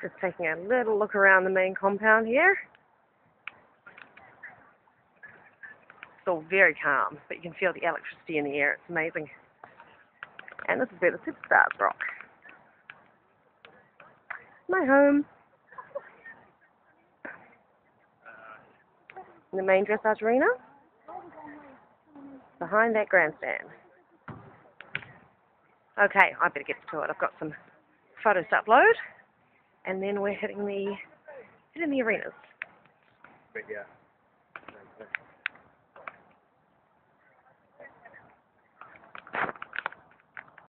Just taking a little look around the main compound here. It's all very calm, but you can feel the electricity in the air. It's amazing. And this is where the superstars rock. My home. In the main dressage arena. Behind that grandstand. Okay, I better get to it. I've got some photos to upload. And then we're hitting the hitting the arenas. But yeah.